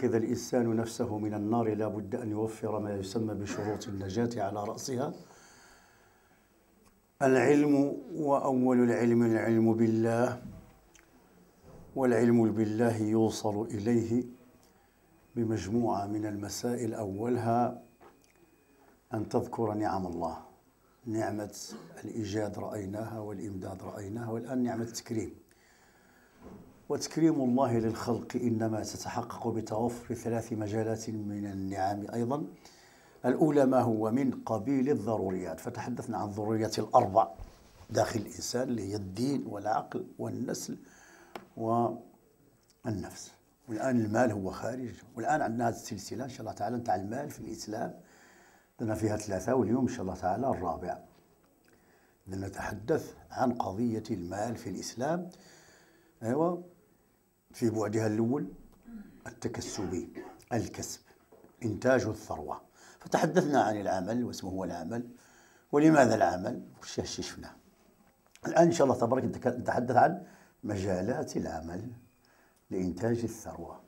أن ينقذ الإنسان نفسه من النار لا بد أن يوفر ما يسمى بشروط النجاة على رأسها. العلم وأول العلم العلم بالله والعلم بالله يوصل إليه بمجموعة من المسائل. أولها أن تذكر نعم الله نعمة الإيجاد رأيناها والإمداد رأيناها والآن نعمة التكريم. وتكريم الله للخلق إنما تتحقق بتوفر ثلاث مجالات من النعم أيضا. الأولى ما هو من قبيل الضروريات. فتحدثنا عن الضروريات الأربع داخل الإنسان اللي هي الدين والعقل والنسل والنفس. والآن المال هو خارج. والآن عندنا هذه السلسلة. إن شاء الله تعالى نتاع المال في الإسلام. عندنا فيها ثلاثة واليوم إن شاء الله تعالى الرابع. نتحدث عن قضية المال في الإسلام. أيوة. في بعدها الأول التكسبي الكسب إنتاج الثروة. فتحدثنا عن العمل واسمه هو العمل ولماذا العمل؟ وش شفنا؟ الآن إن شاء الله تبارك نتحدث عن مجالات العمل لإنتاج الثروة.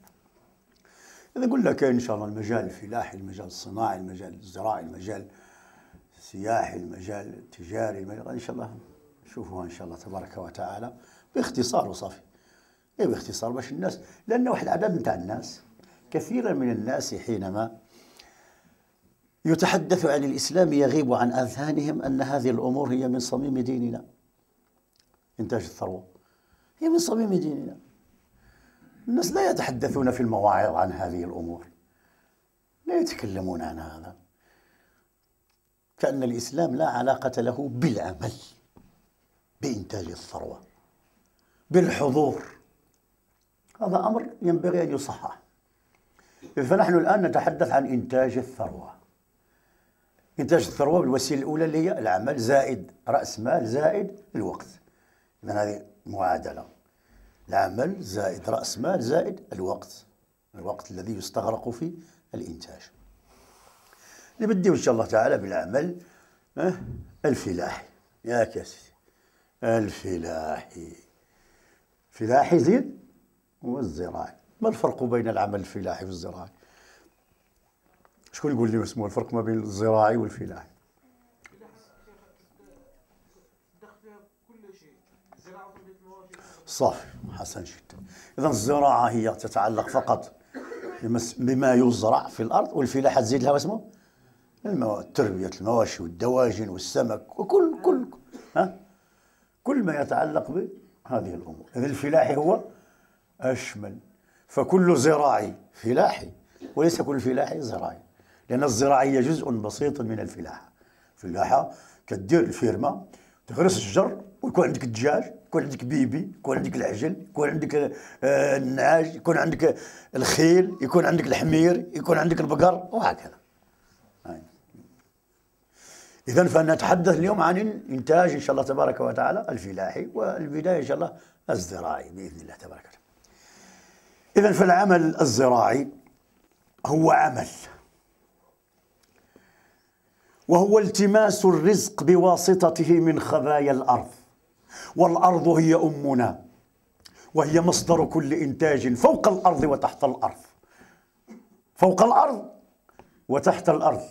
إذا قلنا كاين إن شاء الله المجال الفلاحي المجال الصناعي المجال الزراعي المجال السياحي المجال التجاري المجال إن شاء الله نشوفوها إن شاء الله تبارك وتعالى باختصار وصافي. إيه باختصار باش الناس لأن واحد العدد نتاع الناس كثيرا من الناس حينما يتحدث عن الإسلام يغيب عن أذهانهم أن هذه الأمور هي من صميم ديننا. إنتاج الثروة. هي من صميم ديننا. الناس لا يتحدثون في المواعظ عن هذه الأمور. لا يتكلمون عن هذا. كأن الإسلام لا علاقة له بالعمل بإنتاج الثروة بالحضور. هذا أمر ينبغي أن يصحح. فنحن الآن نتحدث عن إنتاج الثروة. إنتاج الثروة بالوسيلة الأولى اللي هي العمل زائد رأس مال زائد الوقت. إذا هذه معادلة. العمل زائد رأس مال زائد الوقت. الوقت الذي يستغرق في الإنتاج. نبدأ إن شاء الله تعالى بالعمل الفلاحي. يا كاسي الفلاحي. فلاحي زين؟ والزراعي. ما الفرق بين العمل الفلاحي والزراعي؟ شكون يقول لي اسمه؟ الفرق ما بين الزراعي والفلاحي. صافي حسن جدا اذا الزراعة هي تتعلق فقط بما يزرع في الأرض والفلاحة تزيد لها اسمه؟ المواد تربية المواشي والدواجن والسمك وكل كل ها؟ كل ما يتعلق بهذه الأمور. اذا الفلاحي هو أشمل. فكل زراعي فلاحي وليس كل فلاحي زراعي لأن الزراعية جزء بسيط من الفلاحة. الفلاحه كدير الفيرما تغرس الشجر ويكون عندك الدجاج يكون عندك بيبي يكون عندك العجل يكون عندك آه، النعاج يكون عندك الخيل يكون عندك الحمير يكون عندك البقر وهكذا. إذا فنتحدث اليوم عن إنتاج إن شاء الله تبارك وتعالى الفلاحي والبداية إن شاء الله الزراعي بإذن الله تبارك وتعالى. إذا فالعمل الزراعي هو عمل وهو التماس الرزق بواسطته من خبايا الأرض والأرض هي أمنا وهي مصدر كل إنتاج فوق الأرض وتحت الأرض فوق الأرض وتحت الأرض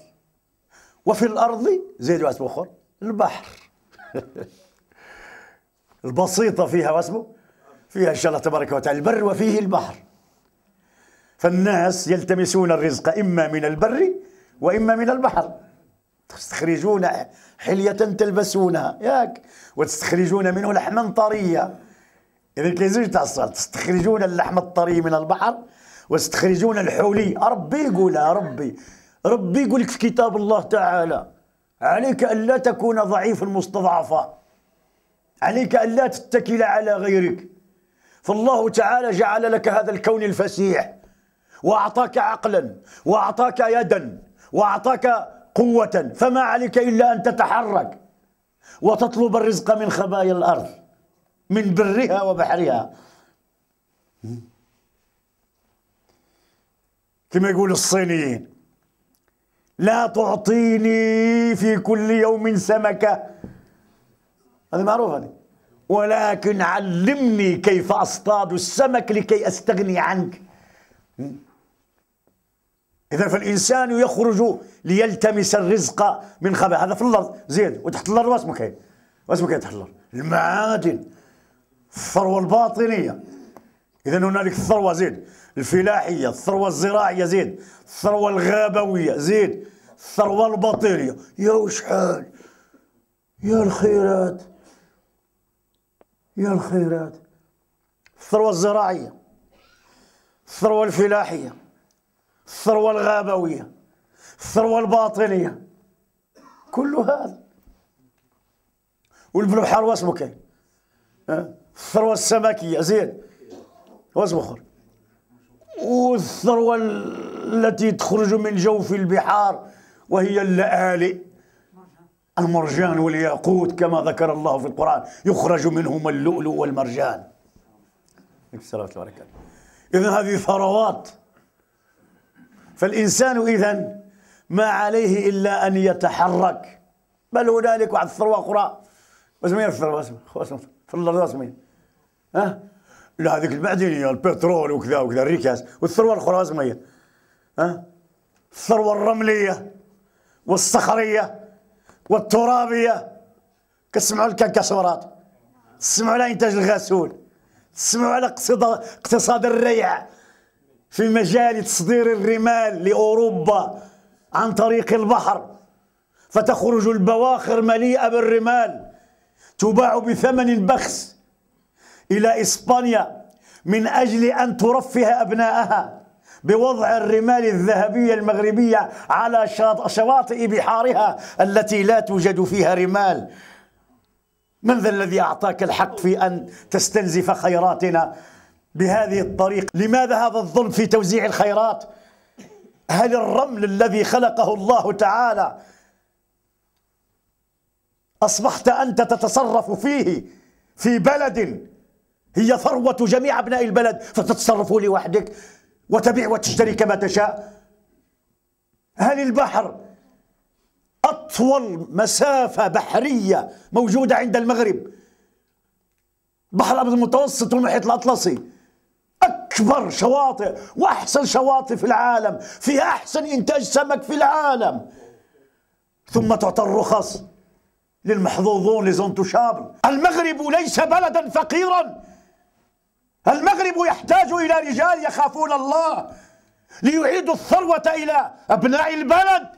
وفي الأرض زيد واسم أخر البحر البسيطة فيها واسمه فيها إن شاء الله تبارك وتعالى البر وفيه البحر. فالناس يلتمسون الرزق إما من البر وإما من البحر. تستخرجون حلية تلبسونها ياك. وتستخرجون منه لحما طريا إذا كيزوج تاع تستخرجون اللحم الطري من البحر وتستخرجون الحولي. ربي يقولها ربي ربي يقول لك في كتاب الله تعالى عليك ألا تكون ضعيف المستضعفة عليك ألا تتكل على غيرك. فالله تعالى جعل لك هذا الكون الفسيح. وأعطاك عقلا وأعطاك يدا وأعطاك قوة فما عليك إلا أن تتحرك وتطلب الرزق من خبايا الأرض من برها وبحرها. كما يقول الصينيين لا تعطيني في كل يوم سمكة. هذه معروفة هذه. ولكن علمني كيف أصطاد السمك لكي أستغني عنك. إذا فالإنسان يخرج ليلتمس الرزق من خبأ هذا في الأرض زين. وتحت الأرض واسمه كاين واسمه كاين تحت الأرض المعادن. الثروة الباطنية. إذا هنالك الثروة. زين. الفلاحية. الثروة الزراعية. زين. الثروة الغابوية. زين. الثروة الباطنية. يا وشحال؟ يا الخيرات. يا الخيرات. الثروة الزراعية. الثروة الفلاحية. الثروة الغابوية الثروة الباطنية كل هذا. والبحر واسمه كاين. الثروة السمكية زين. واسمه آخر. والثروة التي تخرج من جوف البحار وهي اللآلئ. المرجان والياقوت كما ذكر الله في القرآن. يخرج منهما اللؤلؤ والمرجان. السلام عليكم إذا هذه ثروات فالإنسان إذا ما عليه إلا أن يتحرك. بل هنالك واحد الثروة أخرى. اسمها الثروة اسمها في الأرض اسمها ها؟ لا هذيك المعدنية البترول وكذا وكذا الركاز والثروة الأخرى اسمها ها؟ الثروة الرملية والصخرية والترابية. كتسمعوا الكنكسورات. تسمعوا على إنتاج الغسول. تسمعوا على اقتصاد الريع. في مجال تصدير الرمال لأوروبا عن طريق البحر فتخرج البواخر مليئة بالرمال تباع بثمن بخس إلى إسبانيا من أجل أن ترفه أبنائها بوضع الرمال الذهبية المغربية على شواطئ بحارها التي لا توجد فيها رمال. من ذا الذي أعطاك الحق في أن تستنزف خيراتنا؟ بهذه الطريقة لماذا هذا الظلم في توزيع الخيرات؟ هل الرمل الذي خلقه الله تعالى أصبحت أنت تتصرف فيه في بلد هي ثروة جميع أبناء البلد فتتصرف لوحدك وتبيع وتشتري كما تشاء؟ هل البحر أطول مسافة بحرية موجودة عند المغرب؟ بحر الأبيض المتوسط والمحيط الأطلسي. أكبر شواطئ وأحسن شواطئ في العالم فيها أحسن إنتاج سمك في العالم. ثم تعطى الرخص للمحظوظون لزونتوشابل المغرب ليس بلدا فقيرا. المغرب يحتاج إلى رجال يخافون الله ليعيدوا الثروة إلى أبناء البلد.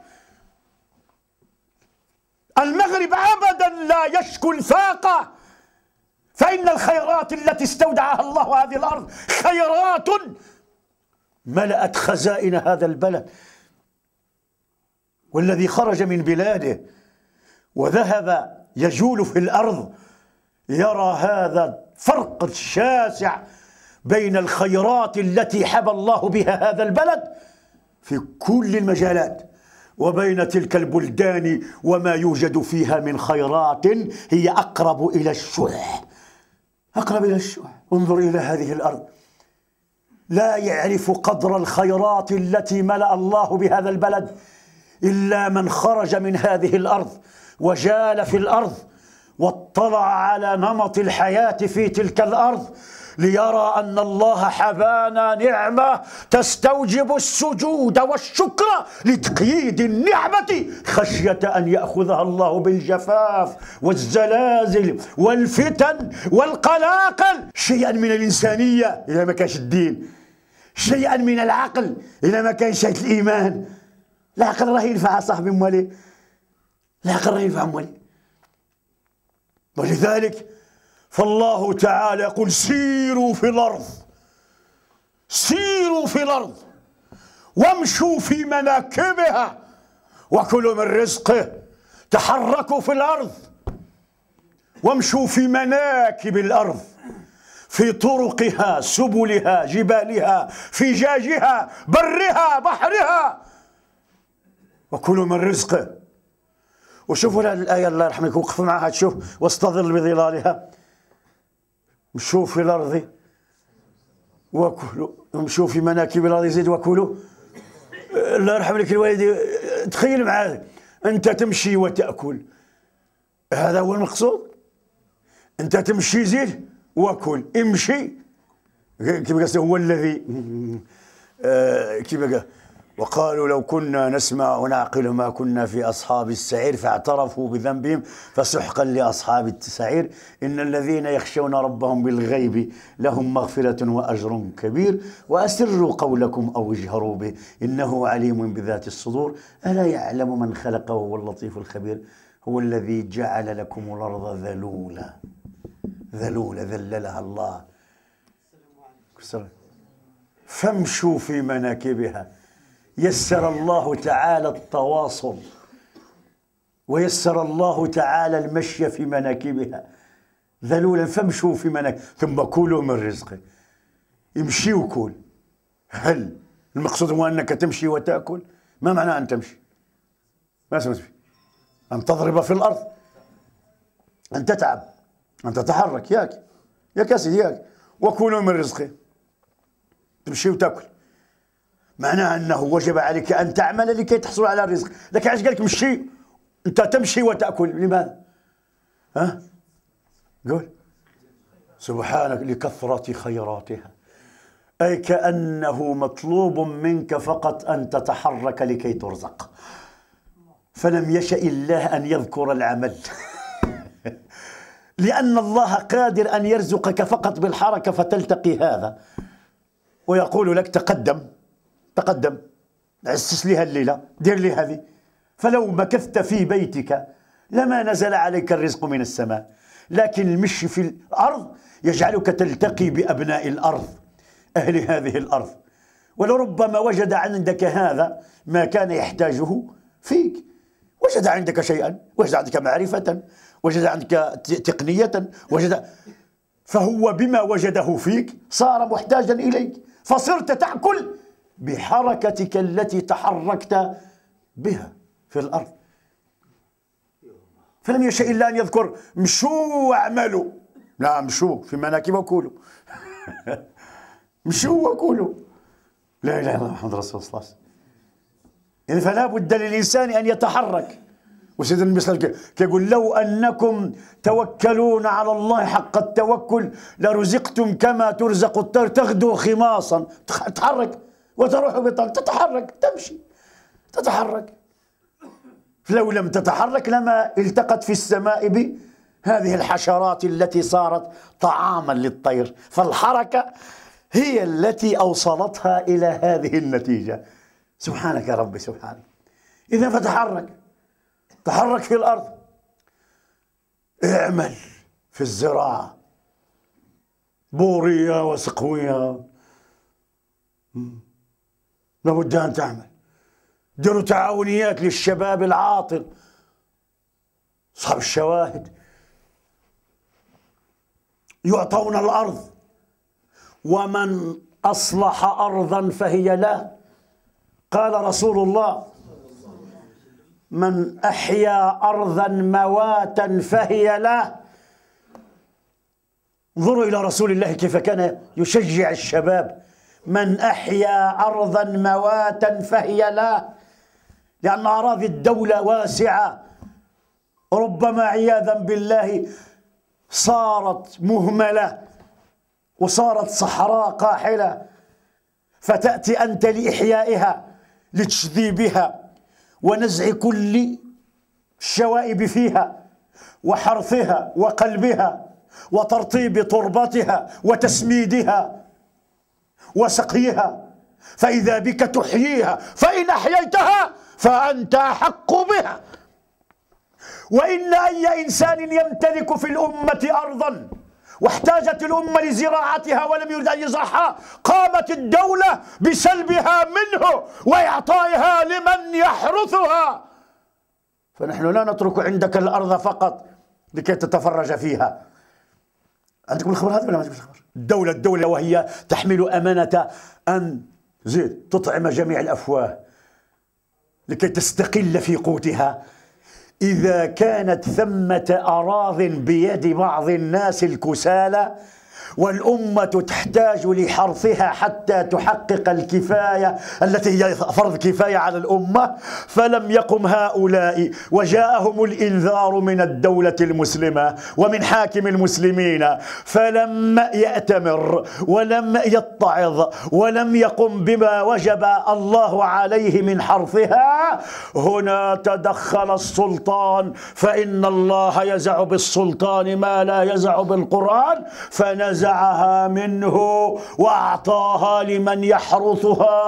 المغرب أبدا لا يشكو الفاقة. فإن الخيرات التي استودعها الله هذه الأرض خيرات ملأت خزائن هذا البلد والذي خرج من بلاده وذهب يجول في الأرض يرى هذا الفرق الشاسع بين الخيرات التي حبى الله بها هذا البلد في كل المجالات وبين تلك البلدان وما يوجد فيها من خيرات هي أقرب إلى الشح. أقرب إلى الشح انظر إلى هذه الأرض. لا يعرف قدر الخيرات التي ملأ الله بهذا البلد إلا من خرج من هذه الأرض وجال في الأرض واطلع على نمط الحياة في تلك الأرض ليرى أن الله حبانا نعمة تستوجب السجود والشكر لتقييد النعمة خشية أن يأخذها الله بالجفاف والزلازل والفتن والقلاقل. شيئا من الإنسانية إذا ما كانش الدين. شيئا من العقل إذا ما كانش الإيمان. العقل راه ينفع صاحبي موالي العقل راه ينفع موالي ولذلك فالله تعالى يقول سيروا في الأرض. سيروا في الأرض. وامشوا في مناكبها وكلوا من رزقه. تحركوا في الأرض. وامشوا في مناكب الأرض. في طرقها سبلها جبالها فجاجها برها بحرها. وكلوا من رزقه. وشوفوا الآية الله يرحمك وقف معها تشوف واستظل بظلالها. مشوا في الأرض. وكلوا مشوا في مناكب الأرض زيد وكلوا الله يرحم لك الوالد. تخيل معاه. أنت تمشي وتأكل. هذا هو المقصود. أنت تمشي زيد وكل امشي. قال هو الذي. آه قال وقالوا لو كنا نسمع ونعقل ما كنا في أصحاب السعير فاعترفوا بذنبهم فسحقا لأصحاب السعير. إن الذين يخشون ربهم بالغيب لهم مغفرة وأجر كبير. وأسروا قولكم أو اجهروا به. إنه عليم بذات الصدور. ألا يعلم من خلقه؟ هو اللطيف الخبير. هو الذي جعل لكم الأرض ذلولا. ذلولا ذللها الله. فامشوا في مناكبها. يسر الله تعالى التواصل ويسر الله تعالى المشي في مناكبها. ذلولا فامشوا في مناكب ثم كلوا من رزقه. امشي وكل. هل المقصود هو أنك تمشي وتأكل؟ ما معنى أن تمشي؟ ما تمشي أن تضرب في الأرض. أن تتعب. أن تتحرك. ياك. ياك يا سيدي ياك. وكلوا من رزقه. تمشي وتأكل. معناه أنه وجب عليك أن تعمل لكي تحصل على الرزق. لكن علاش قال لك مشي؟ أنت تمشي وتأكل. لماذا؟ ها؟ قول. سبحانك لكثرة خيراتها. أي كأنه مطلوب منك فقط أن تتحرك لكي ترزق. فلم يشأ الله أن يذكر العمل. لأن الله قادر أن يرزقك فقط بالحركة فتلتقي هذا. ويقول لك تقدم. تقدم عسس لي هالليلة دير لي هذه. فلو مكثت في بيتك لما نزل عليك الرزق من السماء لكن المشي في الأرض يجعلك تلتقي بأبناء الأرض أهل هذه الأرض. ولربما وجد عندك هذا ما كان يحتاجه فيك. وجد عندك شيئا وجد عندك معرفة وجد عندك تقنية وجد فهو بما وجده فيك صار محتاجا إليك. فصرت تأكل بحركتك التي تحركت بها في الأرض. فلم يشاء إلا أن يذكر مشوا واعملوا. لا مشوا في مناكب وكولوا مشوا وكولوا لا إله إلا الله محمد رسول الله صلى الله فلا بد للإنسان أن يتحرك. وسيدنا النبي صلى الله عليه وسلم كيقول لو أنكم توكلون على الله حق التوكل لرزقتم كما ترزق الطير تغدو خماصا تحرك. وتروح بطل تتحرك تمشي. تتحرك. لو لم تتحرك لما التقت في السماء بهذه الحشرات التي صارت طعاما للطير. فالحركة هي التي أوصلتها إلى هذه النتيجة. سبحانك يا ربي سبحانك. إذا فتحرك. تحرك في الأرض. اعمل في الزراعة. بورية وسقوية. لابد أن تعمل. ديروا تعاونيات للشباب العاطل. أصحاب الشواهد. يعطون الأرض. ومن أصلح أرضا فهي له. قال رسول الله من أحيا أرضا مواتا فهي له. انظروا إلى رسول الله كيف كان يشجع الشباب. من أحيا أرضا مواتا فهي له لأن أراضي الدولة واسعة. ربما عياذا بالله صارت مهملة وصارت صحراء قاحلة فتأتي أنت لإحيائها لتشذيبها ونزع كل الشوائب فيها وحرثها وقلبها وترطيب تربتها وتسميدها. وسقيها. فإذا بك تحييها فإن أحييتها فأنت أحق بها. وإن أي إنسان يمتلك في الأمة أرضا واحتاجت الأمة لزراعتها ولم يرد أن يزرعها قامت الدولة بسلبها منه وإعطائها لمن يحرثها. فنحن لا نترك عندك الأرض فقط لكي تتفرج فيها. عندكم الخبر هذا ولا ما عندكم الخبر؟ الدولة الدولة وهي تحمل أمانة أن زيد تطعم جميع الأفواه لكي تستقل في قوتها. إذا كانت ثمة أراض بيد بعض الناس الكسالى والأمة تحتاج لحرثها حتى تحقق الكفاية التي هي فرض كفاية على الأمة. فلم يقم هؤلاء وجاءهم الإنذار من الدولة المسلمة ومن حاكم المسلمين. فلم يأتمر ولم يتعظ ولم يقم بما وجب الله عليه من حرثها هنا تدخل السلطان. فإن الله يزع بالسلطان ما لا يزع بالقرآن. فنزعها منه وأعطاها لمن يحرثها.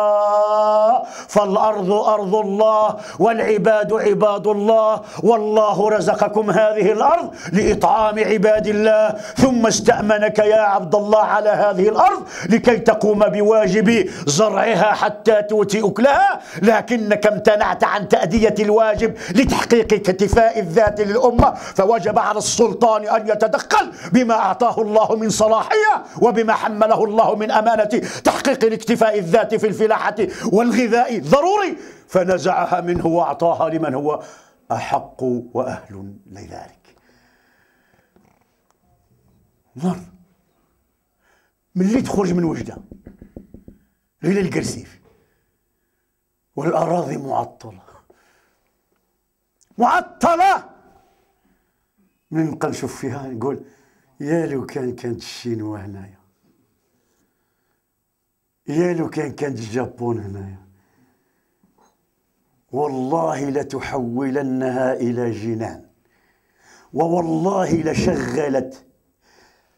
فالأرض أرض الله والعباد عباد الله. والله رزقكم هذه الأرض لإطعام عباد الله. ثم استأمنك يا عبد الله على هذه الأرض لكي تقوم بواجب زرعها حتى تؤتي أكلها لكنك امتنعت عن تأدية الواجب لتحقيق اكتفاء الذات للأمة. فوجب على السلطان أن يتدخل بما أعطاه الله من صلاحية وبما حمله الله من أمانة تحقيق الاكتفاء الذاتي في الفلاحة والغذاء ضروري فنزعها منه وأعطاها لمن هو أحق وأهل لذلك. نار. من اللي تخرج من وجدة؟ إلى القرسيف. والأراضي معطلة. معطلة! من نبقى نشوف فيها نقول يا لو كان كانت الشينوا هنايا يا لو كان كانت الجابون هنايا. والله لتحولنها إلى جنان. ووالله لشغلت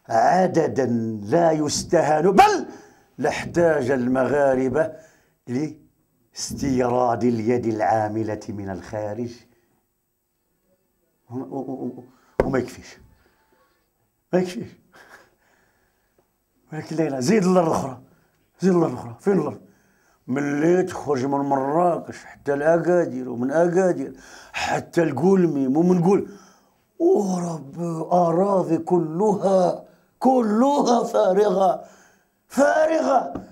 عددا لا يستهان بل لاحتاج المغاربة لاستيراد اليد العاملة من الخارج. وما يكفيش. ما يكفيش ولكن لا زيد الأرض الأخرى. زيد الأرض الأخرى. فين الأرض؟ ملي تخرج من مراكش حتى الأكادير ومن أكادير حتى القلميم ومن قول ورب أراضي كلها كلها فارغة. فارغة.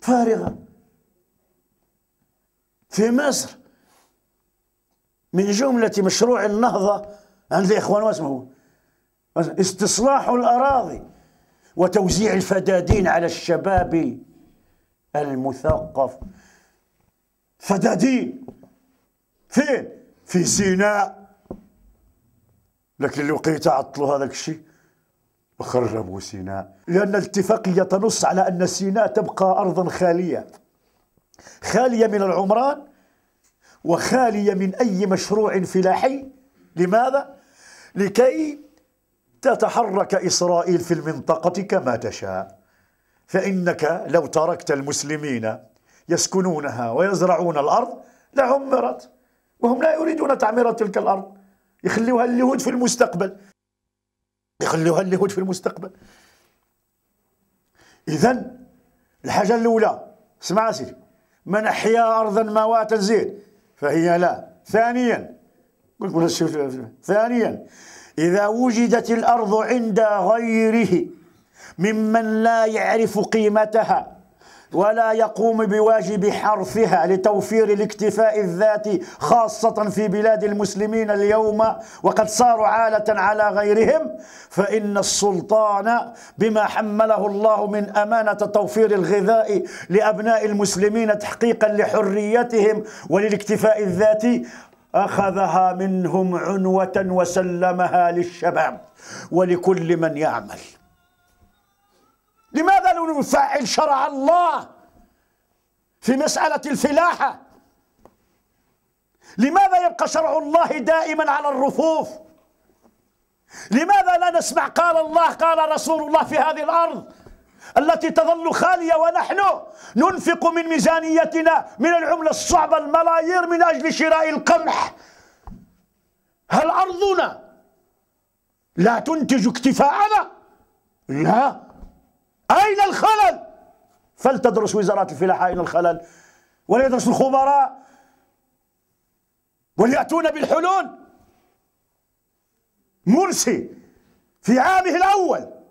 فارغة. في مصر من جملة مشروع النهضة عند الإخوان واسمه استصلاح الأراضي وتوزيع الفدادين على الشباب المثقف. فدادين. فين؟ في سيناء لكن وقيت عطلوا هذاك الشيء. وخربوا سيناء لأن الاتفاقية تنص على أن سيناء تبقى أرضا خالية. خالية من العمران وخالية من أي مشروع فلاحي. لماذا؟ لكي تتحرك إسرائيل في المنطقة كما تشاء. فإنك لو تركت المسلمين يسكنونها ويزرعون الأرض لعمرت وهم لا يريدون تعمير تلك الأرض. يخلوها اليهود في المستقبل. يخلوها اليهود في المستقبل. إذا الحاجة الأولى اسمع سيدي من أحيا أرضا مواتا زين فهي لا ثانيا ثانيا إذا وجدت الأرض عند غيره ممن لا يعرف قيمتها ولا يقوم بواجب حرثها لتوفير الاكتفاء الذاتي خاصة في بلاد المسلمين اليوم وقد صاروا عالة على غيرهم فإن السلطان بما حمله الله من أمانة توفير الغذاء لأبناء المسلمين تحقيقا لحريتهم وللاكتفاء الذاتي أخذها منهم عنوة وسلمها للشباب ولكل من يعمل. لماذا لا نفعل شرع الله في مسألة الفلاحة؟ لماذا يبقى شرع الله دائما على الرفوف؟ لماذا لا نسمع قال الله قال رسول الله في هذه الأرض التي تظل خالية ونحن ننفق من ميزانيتنا من العملة الصعبة الملايير من أجل شراء القمح. هل أرضنا لا تنتج اكتفاءنا؟ لا. أين الخلل؟ فلتدرس وزارات الفلاحة أين الخلل؟ وليدرس الخبراء؟ وليأتون بالحلول؟ مرسي في عامه الأول.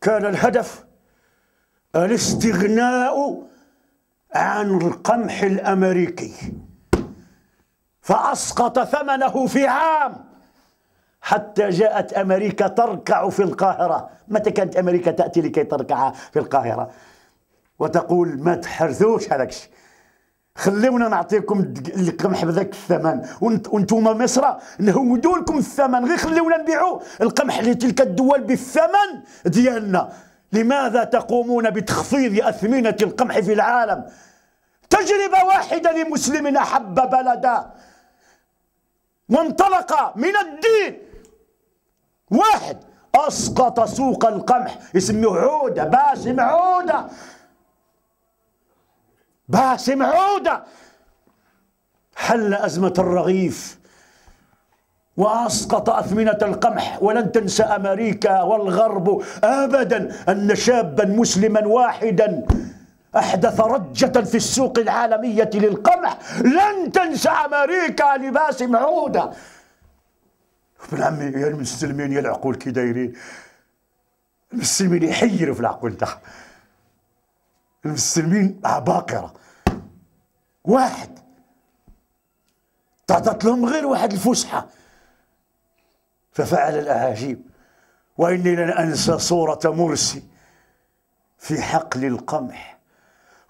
كان الهدف الاستغناء عن القمح الأمريكي. فأسقط ثمنه في عام حتى جاءت أمريكا تركع في القاهرة. متى كانت أمريكا تأتي لكي تركع في القاهرة؟ وتقول ما تحرثوش هذاك الشيء. خلونا نعطيكم القمح بذاك الثمن. وأنتم مصر نهودوا لكم الثمن. غير خلونا نبيعوا القمح لتلك الدول بالثمن ديالنا. لماذا تقومون بتخفيض أثمنة القمح في العالم؟ تجربة واحدة لمسلم أحب بلدا وانطلق من الدين. واحد أسقط سوق القمح يسميه عودة باسم عودة. باسم عودة حل أزمة الرغيف وأسقط أثمنة القمح ولن تنسى أمريكا والغرب أبدا أن شابا مسلما واحدا أحدث رجة في السوق العالمية للقمح. لن تنسى أمريكا لباسم عودة ابن عمي يا المسلمين يا العقول كي دايرين. المسلمين يحيروا في العقول تاعهم المسلمين عباقرة واحد. تعطت لهم غير واحد الفسحة. ففعل الأعاجيب وإني لن أنسى صورة مرسي في حقل القمح.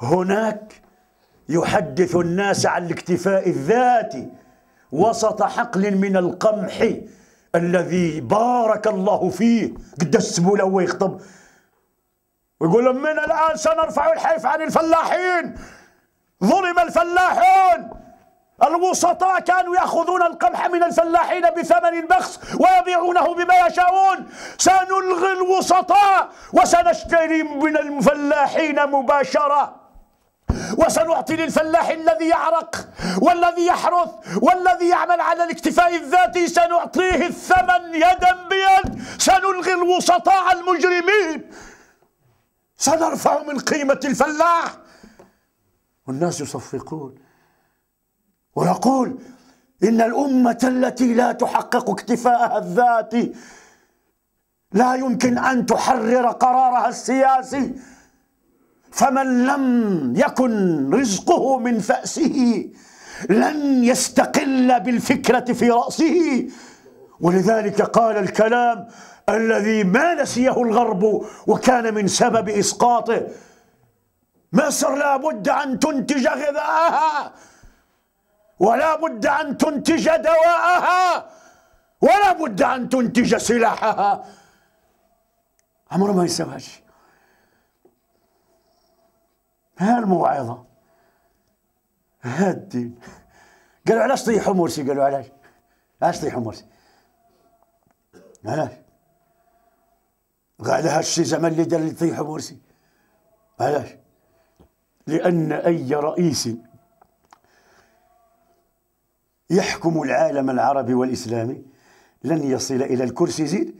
هناك يحدث الناس عن الاكتفاء الذاتي وسط حقل من القمح الذي بارك الله فيه. قد السبولة هو يخطب ويقول من الآن سنرفع الحيف عن الفلاحين. ظلم الفلاحون. الوسطاء كانوا يأخذون القمح من الفلاحين بثمن بخس ويبيعونه بما يشاءون. سنلغي الوسطاء وسنشتري من الفلاحين مباشرة. وسنعطي للفلاح الذي يعرق والذي يحرث والذي يعمل على الاكتفاء الذاتي. سنعطيه الثمن يدا بيد. سنلغي الوسطاء المجرمين. سنرفع من قيمة الفلاح. والناس يصفقون ويقول إن الأمة التي لا تحقق اكتفاءها الذاتي لا يمكن أن تحرر قرارها السياسي. فمن لم يكن رزقه من فأسه لن يستقل بالفكرة في رأسه. ولذلك قال الكلام الذي ما نسيه الغرب وكان من سبب إسقاطه. مصر لا بد أن تنتج غذاءها ولا بد أن تنتج دواءها ولا بد أن تنتج سلاحها. عمره ما يسوى شيء ها الموعظة؟ ها الدين؟ قالوا علاش طيحوا مرسي؟ قالوا علاش؟ علاش طيحوا مرسي؟ علاش؟ قال هالشي زمن اللي دار طيحوا مرسي علاش لأن أي رئيس يحكم العالم العربي والإسلامي لن يصل إلى الكرسي زيد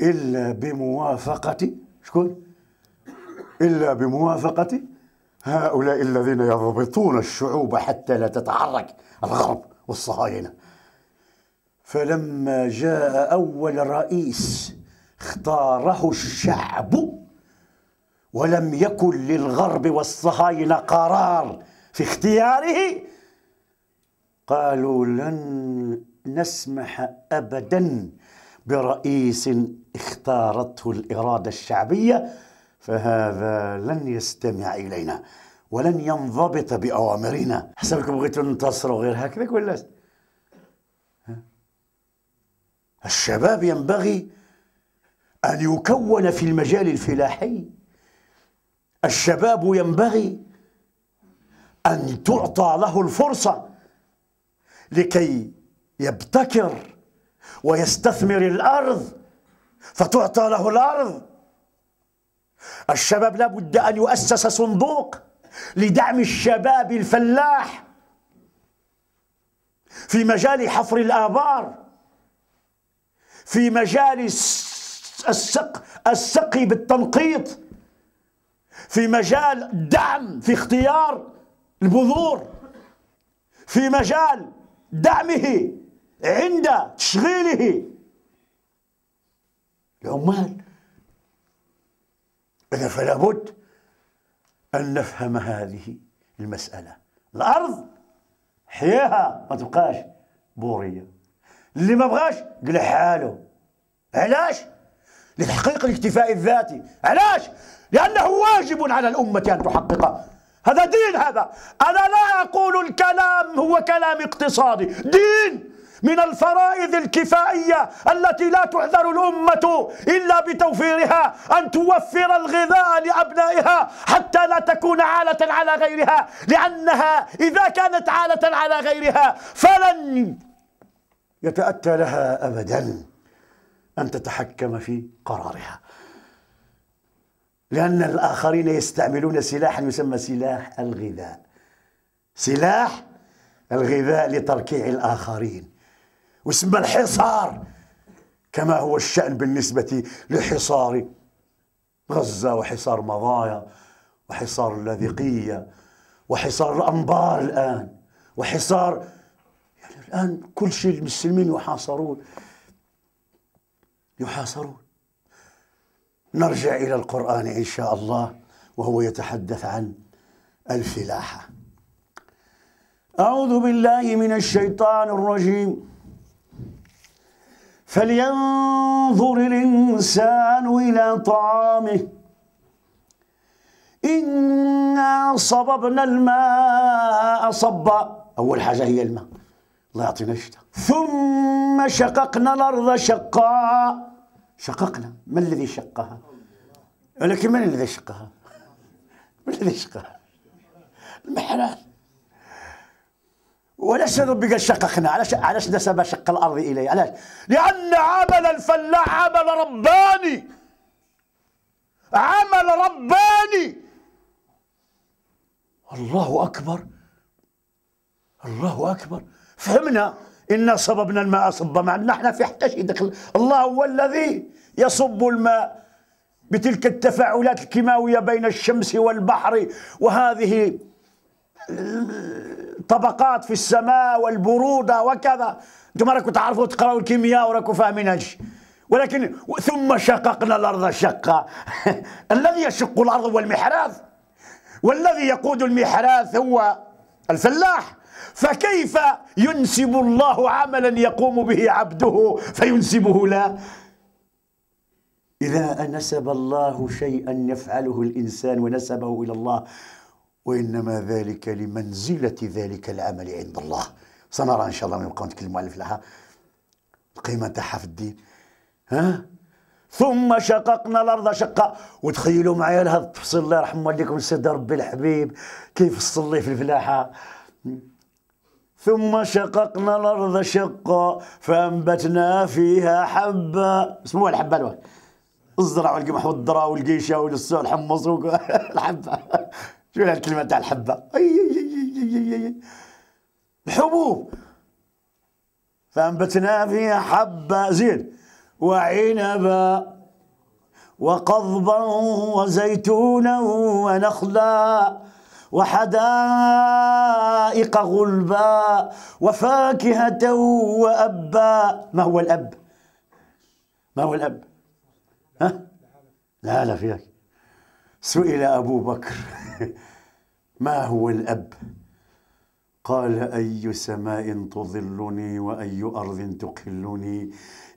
إلا بموافقة شكون؟ إلا بموافقة هؤلاء الذين يضبطون الشعوب حتى لا تتحرك الغرب والصهاينة. فلما جاء أول رئيس اختاره الشعب. ولم يكن للغرب والصهاينة قرار في اختياره. قالوا لن نسمح أبدا برئيس اختارته الإرادة الشعبية فهذا لن يستمع إلينا ولن ينضبط بأوامرنا. حسبكم بغيتوا تنتصروا غير هكذا ولا؟ الشباب ينبغي أن يكون في المجال الفلاحي الشباب ينبغي أن تعطى له الفرصة لكي يبتكر ويستثمر الأرض فتعطى له الأرض. الشباب لابد أن يؤسس صندوق لدعم الشباب الفلاح في مجال حفر الآبار في مجال السق السقي بالتنقيط. في مجال الدعم في اختيار البذور. في مجال دعمه عند تشغيله. العمال. إذا فلا بد أن نفهم هذه المسألة. الأرض حياها ما تبقاش بورية. اللي ما بغاش قال حاله. علاش؟ لتحقيق الاكتفاء الذاتي. علاش؟ لأنه واجب على الأمة أن تحققه هذا دين هذا. أنا لا أقول الكلام هو كلام اقتصادي. دين من الفرائض الكفائية التي لا تعذر الأمة إلا بتوفيرها أن توفر الغذاء لأبنائها حتى لا تكون عالة على غيرها. لأنها إذا كانت عالة على غيرها فلن يتأتى لها أبدا. أن تتحكم في قرارها. لأن الآخرين يستعملون سلاحا يسمى سلاح الغذاء. سلاح الغذاء لتركيع الآخرين. واسم الحصار كما هو الشأن بالنسبة لحصار غزة وحصار مضايا وحصار اللاذقية وحصار الأنبار الآن وحصار يعني الآن كل شيء المسلمين يحاصرون. يحاصرون. نرجع إلى القرآن إن شاء الله وهو يتحدث عن الفلاحة. أعوذ بالله من الشيطان الرجيم. فلينظر الإنسان إلى طعامه. إنا صببنا الماء صبا. أول حاجة هي الماء. الله يعطينا الشتاء. ثم شققنا الأرض شقا. شققنا. ما الذي شقها؟ ولكن من الذي شقها؟ من الذي شقها؟ المحرات وليس ربي قال شققنا. علاش علاش نسب شق الأرض إليه؟ علاش؟ لأن عمل الفلاح عمل رباني. عمل رباني. الله أكبر. الله أكبر. فهمنا. إنا صببنا الماء صبا مع نحن في حتى شيء دخل الله هو الذي يصب الماء بتلك التفاعلات الكيماوية بين الشمس والبحر وهذه طبقات في السماء والبرودة وكذا. أنتم راكم تعرفوا تقراوا الكيمياء وراكم فاهمين هادشي. ولكن ثم شققنا الأرض شقا. الذي يشق الأرض هو المحراث. والذي يقود المحراث هو الفلاح. فكيف ينسب الله عملا يقوم به عبده فينسبه له إذا نسب الله شيئا يفعله الإنسان ونسبه إلى الله وإنما ذلك لمنزلة ذلك العمل عند الله. سنرى إن شاء الله ونبقى نتكلم مؤلف لها. القيمة تاعها في الدين. ها؟ ثم شققنا الأرض شقا. وتخيلوا معايا لهذا التفصيل الله يرحم والديكم السيد ربي الحبيب. كيف الصلي في الفلاحة؟ ثم شققنا الأرض شقا فأنبتنا فيها حبا. اسمه الحبة الواحد. الزرع والقمح والذرة والقيشة والسوء الحمص الحبة. شو الكلمة تاع الحبة؟ أي أي أي أي أي الحبوب. فأنبتنا فيها حبة زين. وعنبا. وقضبا وزيتونا ونخلا. وحدائق غلبا وفاكهة وأبا. ما هو الأب؟ ما هو الأب؟ ها؟ لا لا فيك سئل أبو بكر. ما هو الأب؟ قال أي سماء تظلني وأي أرض تقلني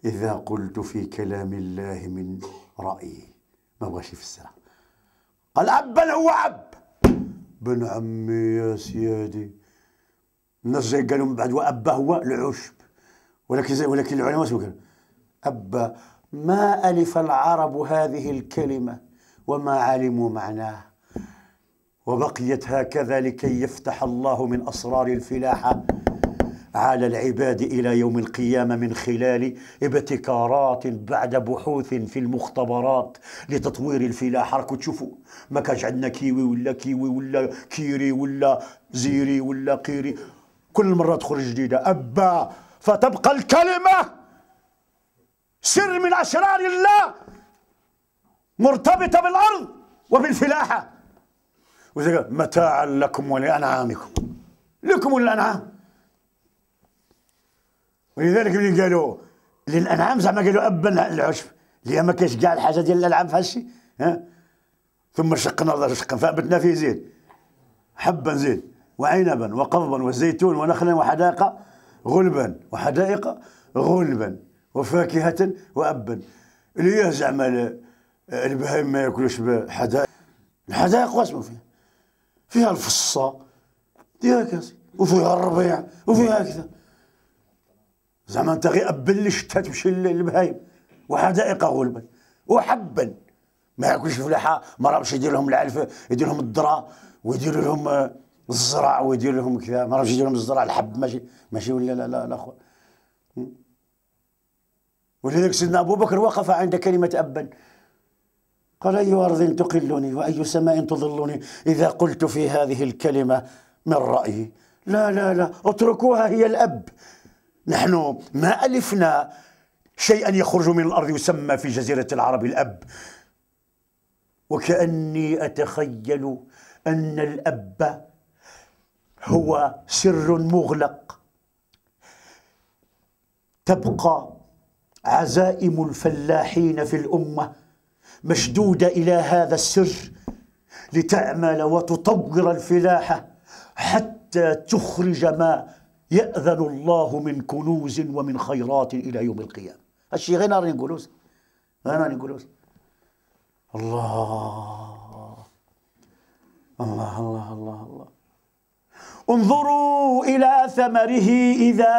إذا قلت في كلام الله من رأيي. ما بغاش يفسرها قال أبا هو أب. بن عمي يا سيادي. الناس قالوا من بعد وأبا هو العشب. ولكن ولكن العلماء قالوا أبا ما ألف العرب هذه الكلمة وما علموا معناها وبقيت هكذا لكي يفتح الله من أسرار الفلاحة على العباد إلى يوم القيامة من خلال ابتكارات بعد بحوث في المختبرات لتطوير الفلاحة راكم تشوفوا ما كانش عندنا كيوي ولا كيوي ولا كيري ولا زيري ولا قيري. كل مرة تخرج جديدة. أبا فتبقى الكلمة سر من أسرار الله مرتبطة بالأرض وبالفلاحة. متاعا لكم ولأنعامكم. لكم وللأنعام ولذلك ملي قالوا للأنعام زعما قالوا أبا العشب. اللي ما كاينش كاع الحاجة ديال الألعاب في هالشيء ها؟ ثم شقنا الأرض شقا فأنبتنا فيه زين حبا زين وعنبا وقضبا وزيتون ونخلا وحدائق غلبا وحدائق غلبا وفاكهة وأبا. اللي زعما البهائم ما يأكلوش بحدائق؟ الحدائق واسمه فيها. فيها الفصة كذا وفيها الربيع وفيها كذا. زعما انت غير ابل الشتاء تمشي للبهايم وحدائق غلبا. وحبا. ما ياكلش فلاحه ما راه يدير لهم العلف يدير لهم الذره ويدير لهم الزرع ويدير لهم كذا. ما راهش يدير لهم الزرع الحب ماشي ماشي ولا لا لا لا, لا ولذلك سيدنا أبو بكر وقف عند كلمة ابا. قال أي أرض تقلني وأي سماء تظلني إذا قلت في هذه الكلمة من رأيي؟ لا لا لا. اتركوها هي الأب. نحن ما ألفنا شيئا يخرج من الأرض يسمى في جزيرة العرب الأب. وكأني أتخيل أن الأب هو سر مغلق. تبقى عزائم الفلاحين في الأمة مشدودة إلى هذا السر لتعمل وتطور الفلاحه حتى تخرج ما يأذن الله من كنوز ومن خيرات إلى يوم القيامة. هالشيء غير نار نقولوز غير نقولوز الله. الله الله الله الله. انظروا إلى ثمره إذا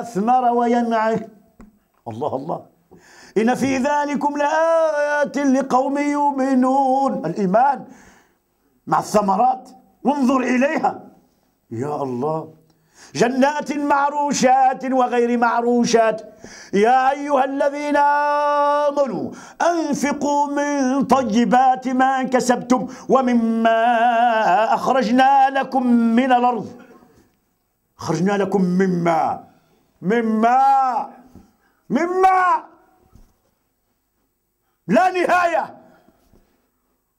أثمر وينعه. الله الله. إن في ذلكم لآيات لقوم يؤمنون. الإيمان مع الثمرات. وانظر إليها. يا الله. جنات معروشات وغير معروشات. يا أيها الذين آمنوا أنفقوا من طيبات ما كسبتم ومما أخرجنا لكم من الأرض. أخرجنا لكم مما مما مما. لا نهاية.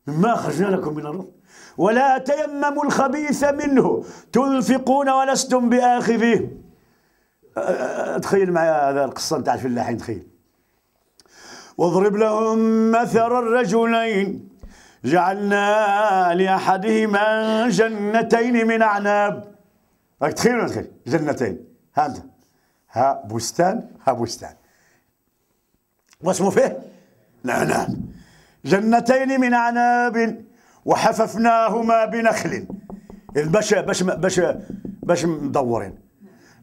مما أخرجنا لكم من الأرض. ولا تيمموا الخبيث منه. تنفقون ولستم بآخذيه. تخيل معي هذا القصة نتاع الفلاحين تخيل. واضرب لهم مثل الرجلين. جعلنا لأحدهما جنتين من أعناب. راك تخيل ولا تخيل؟ جنتين. ها أنت. ها بستان ها بستان. واسمه فيه؟ العناب جنتين من أعناب. وحففناهما بنخل. باش باش باش باش مدورين.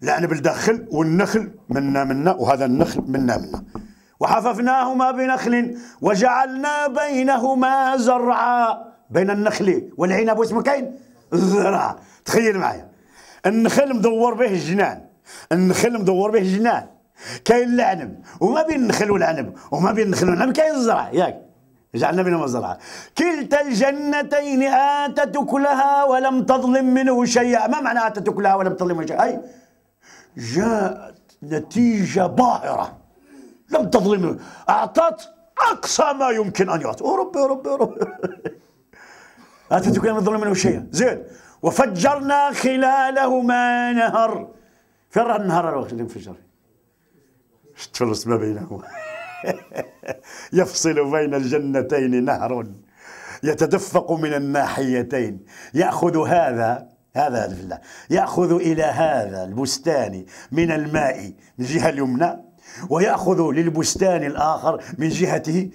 العنب الداخل والنخل منا منا وهذا النخل منا منا. وحففناهما بنخل وجعلنا بينهما زرعا. بين النخل والعنب واسمه كاين؟ الزرع تخيل معايا. النخل مدور به الجنان. النخل مدور به الجنان. كاين العنب وما بين النخل والعنب وما بين النخل والعنب كاين الزرع. ياك. جعلنا منهم مزرعة كلتا الجنتين آتت أكلها ولم تظلم منه شيئا. ما معنى آتت أكلها ولم تظلم منه شيئا؟ أي جاءت نتيجة باهرة. لم تظلم منه. أعطت أقصى ما يمكن أن يعطي. أوروبا أوروبا أوروبا آتت أكلها لم تظلم منه شيئا. زين. وفجرنا خلالهما نهر. فين راح النهر الوقت اللي انفجر تفلس ما بينهما. يفصل بين الجنتين نهر يتدفق من الناحيتين. يأخذ هذا هذا الله يأخذ إلى هذا البستان من الماء من الجهة اليمنى ويأخذ للبستان الآخر من جهته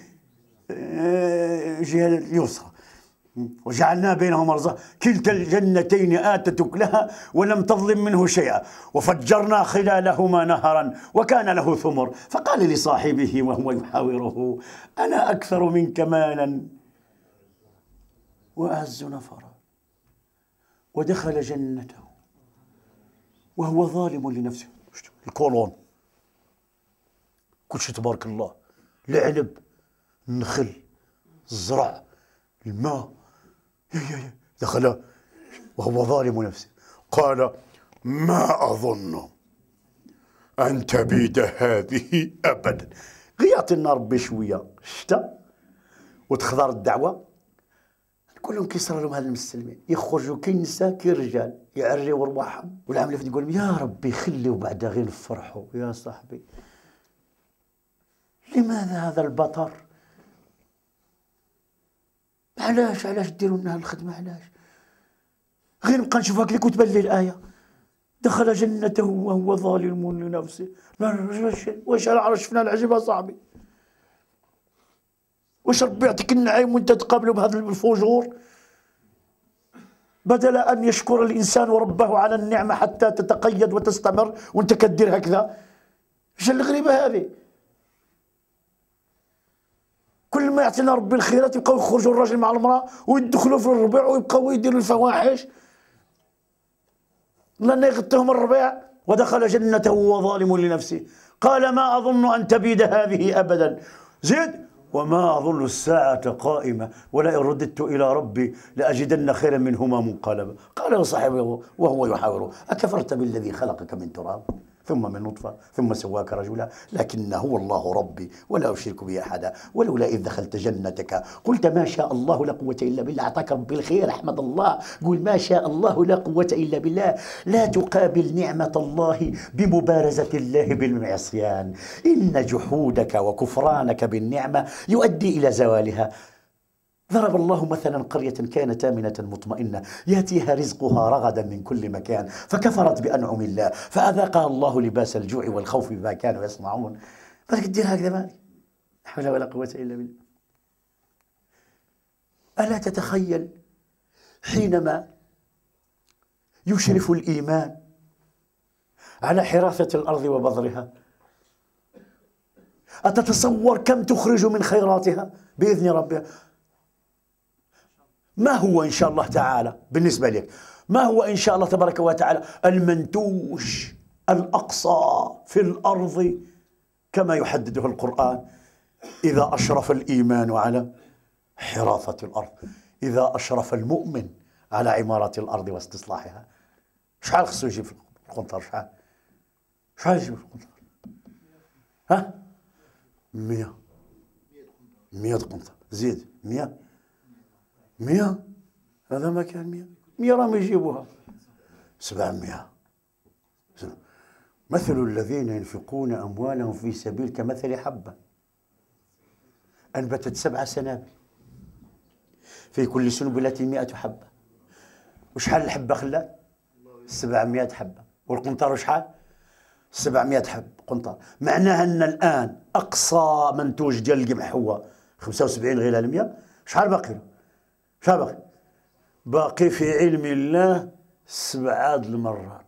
آه، اليسرى. وجعلنا بينهم أرزاق كلتا الجنتين آتت أكلها ولم تظلم منه شيئا. وفجرنا خلالهما نهرا وكان له ثمر. فقال لصاحبه وهو يحاوره أنا أكثر منك مالا. وأعز نفرا. ودخل جنته. وهو ظالم لنفسه. الكولون كل شيء تبارك الله؟ العنب النخل الزرع الماء دخل وهو ظالم نفسه. قال ما أظن أن تبيد هذه أبدا. غيعطي النار بشوية شتا وتخضر الدعوة. نقول لهم كيصرى لهم هاد المسلمين يخرجوا كي نساء كي رجال يعريوا رواحهم والعملة يقول لهم يا ربي خليوا بعدا غير نفرحوا يا صاحبي. لماذا هذا البطر؟ علاش علاش ديروا لنا الخدمه علاش؟ غير نبقى نشوف هكذاك وتبان لي الآية. دخل جنته وهو ظالم لنفسه وش العرش شفنا العجيب صاحبي؟ وش ربي يعطيك النعيم وانت تقابله بهذا الفجور؟ بدل أن يشكر الإنسان ربه على النعمة حتى تتقيد وتستمر وانت كدير هكذا. إيش الغريبة هذه؟ كل ما يعطينا ربي الخيرات يبقاو يخرجوا الراجل مع المرأة ويدخلوا في الربيع ويبقاو يديروا الفواحش. لأن يغطيهم الربيع ودخل جنته وهو ظالم لنفسه. قال ما أظن أن تبيد هذه أبدا. زيد وما أظن الساعة قائمة. ولئن رددت إلى ربي لأجدن خيرا منهما منقلبا. قال لصاحبه وهو يحاوره أكفرت بالذي خلقك من تراب؟ ثم من نطفة ثم سواك رجلا لكن هو الله ربي ولا أشرك به أحدا ولولا إذ دخلت جنتك. قلت ما شاء الله لا قوة إلا بالله أعطاك ربي الخير أحمد الله. قل ما شاء الله لا قوة إلا بالله. لا تقابل نعمة الله بمبارزة الله بالعصيان. إن جحودك وكفرانك بالنعمة يؤدي إلى زوالها. ضرب الله مثلا قرية كانت آمنة مطمئنة يأتيها رزقها رغدا من كل مكان فكفرت بأنعم الله فأذاقها الله لباس الجوع والخوف بما كانوا يصنعون. مالك تدير هكذا مالك لا حول ولا قوة إلا بالله. ألا تتخيل حينما يشرف الإيمان على حراثة الأرض وبذرها أتتصور كم تخرج من خيراتها بإذن ربها؟ ما هو إن شاء الله تعالى بالنسبة لك؟ ما هو إن شاء الله تبارك وتعالى المنتوج الأقصى في الأرض كما يحدده القرآن؟ إذا أشرف الإيمان على حراثة الأرض إذا أشرف المؤمن على عمارة الأرض واستصلاحها. شحال خصو يجيب في القنطار شحال؟ شحال يجيب في القنطار ها؟ مية. مية قنطار زيد. مية؟ مئة هذا ما كان مئة مئة راهم يجيبوها. سبعمائة مثل الذين ينفقون أموالهم في سبيل كمثل حبة. أنبتت سبع سنابل. في كل سنبلة مئة حبة. وشحال الحبة خلات سبعمائة حبة. والقنطار شحال سبعمائة حب. قنطار. معناها أن الآن أقصى منتوج ديال القمح هو 75 غلال 100 شحال باقي له؟ سبق باقي في علم الله سبعة المرات.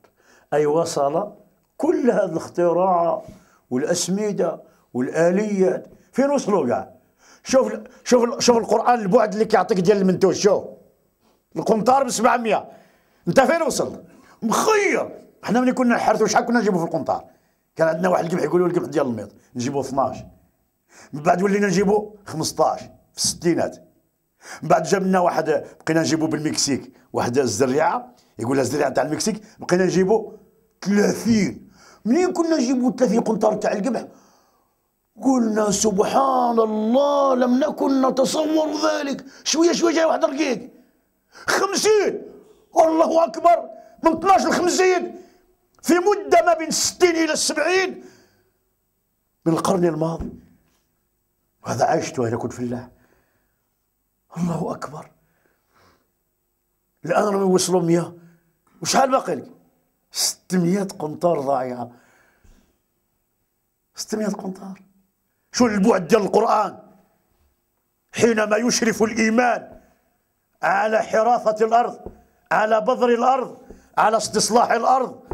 أي وصل كل هذه الاختراع والأسمدة والآليات. فين وصلوا كاع شوف شوف شوف القرآن البعد اللي كيعطيك ديال المنتوج شوف القنطار ب 700 أنت فين وصل؟ مخير. إحنا ملي كنا نحرثوا شحال كنا نجيبوا في القنطار؟ كان عندنا واحد القمح يقولوا القمح ديال الميط نجيبوا 12 من بعد ولينا نجيبوا 15 في الستينات. من بعد جاب لنا واحد بقينا نجيبو بالمكسيك. واحد الزريعة يقول لها الزريعة تاع المكسيك بقينا نجيبو 30 منين كنا نجيبو 30 قنطار تاع القمح قلنا سبحان الله لم نكن نتصور ذلك. شوية شوية جاي واحد رقيق 50 الله أكبر. من 12 ل 50 في مدة ما بين 60 إلى 70 من القرن الماضي. وهذا عشته أنا كنت في الله أكبر. الآن راهم يوصلوا 100 وشحال باقي لك؟ 600 قنطار ضايعة 600 قنطار. شو البعد ديال القرآن؟ حينما يشرف الإيمان على حراثة الأرض على بذر الأرض على استصلاح الأرض.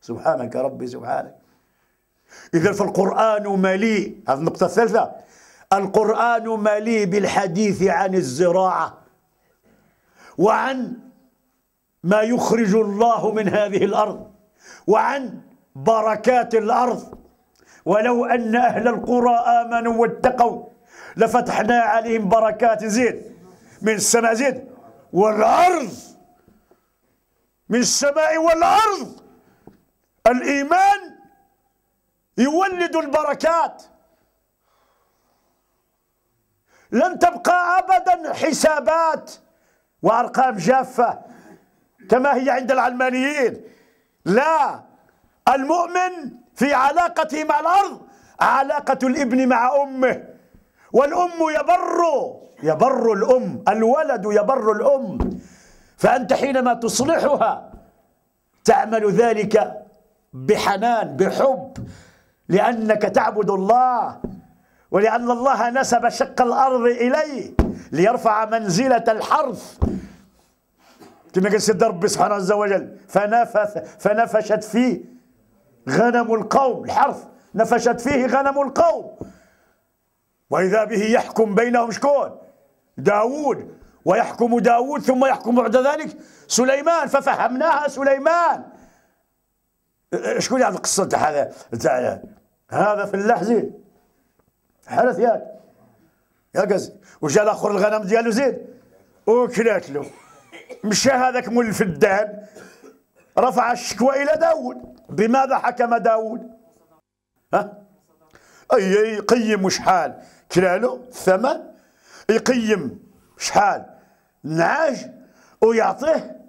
سبحانك ربي سبحانك. إذا فالقرآن مليء. هذه النقطة الثالثة. القرآن مليء بالحديث عن الزراعة وعن ما يخرج الله من هذه الأرض وعن بركات الأرض. ولو أن أهل القرى آمنوا واتقوا لفتحنا عليهم بركات زيد من السماء. زيد والأرض من السماء والأرض. الإيمان يولد البركات. لن تبقى ابدا حسابات. وأرقام جافة. كما هي عند العلمانيين. لا المؤمن في علاقته مع الأرض علاقة الإبن مع أمه. والأم يبر يبر الأم. الولد يبر الأم. فأنت حينما تصلحها تعمل ذلك بحنان بحب. لأنك تعبد الله. ولأن الله نسب شق الأرض إليه ليرفع منزلة الحرث. كما قال سيد ربي سبحانه عز وجل. فنفث فنفشت فيه غنم القوم الحرث. نفشت فيه غنم القوم. وإذا به يحكم بينهم شكون؟ داود ويحكم داود ثم يحكم بعد ذلك سليمان. ففهمناها سليمان. شكون يعرف القصة هذا هذا في اللحزين حدث ياك. يا قصدي وجا الآخر الغنم ديالو زيد وكلات له مشى هذاك مول الفدان. رفع الشكوى إلى داود. بماذا حكم داود؟ ها؟ أي يقيم شحال؟ كلالو الثمن يقيم شحال؟ نعاج. ويعطيه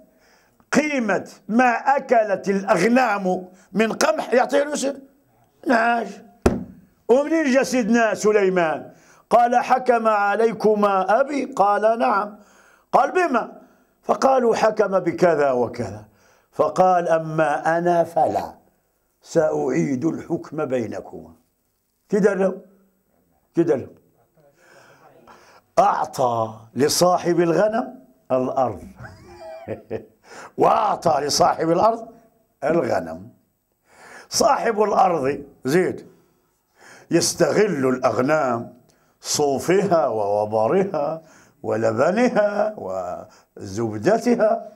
قيمة ما أكلت الأغنام من قمح. يعطيه له نعاج. ومنين جا سيدنا سليمان؟ قال حكم عليكما أبي؟ قال نعم. قال بما؟ فقالوا حكم بكذا وكذا. فقال أما أنا فلا سأعيد الحكم بينكما. كده له كده له أعطى لصاحب الغنم الأرض. وأعطى لصاحب الأرض الغنم. صاحب الأرض زيد يستغل الأغنام صوفها ووبرها ولبنها وزبدتها.